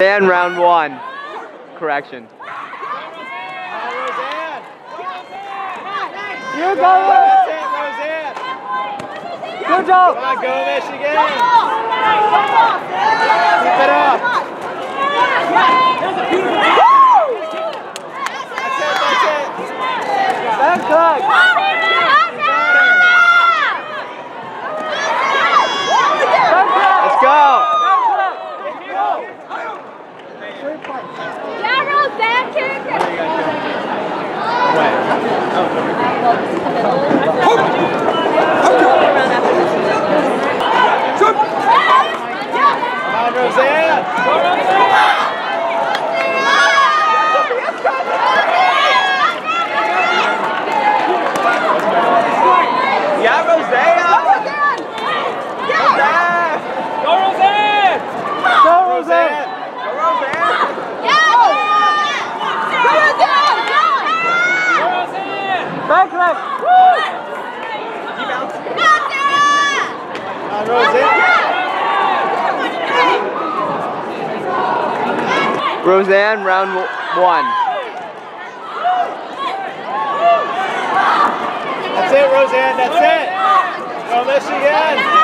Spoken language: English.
And round one. Correction. You go! That's it, Roseanne. Good job! Come on, go Michigan. Keep it up. That's it, that's it. Back track! Back track! Let's go. Come on, Roseanne. Yeah, Roseanne. Go, Roseanne! Go, Roseanne. Back track! Come on, Roseanne. Roseanne, round one. That's it, Roseanne. That's it. Go Michigan.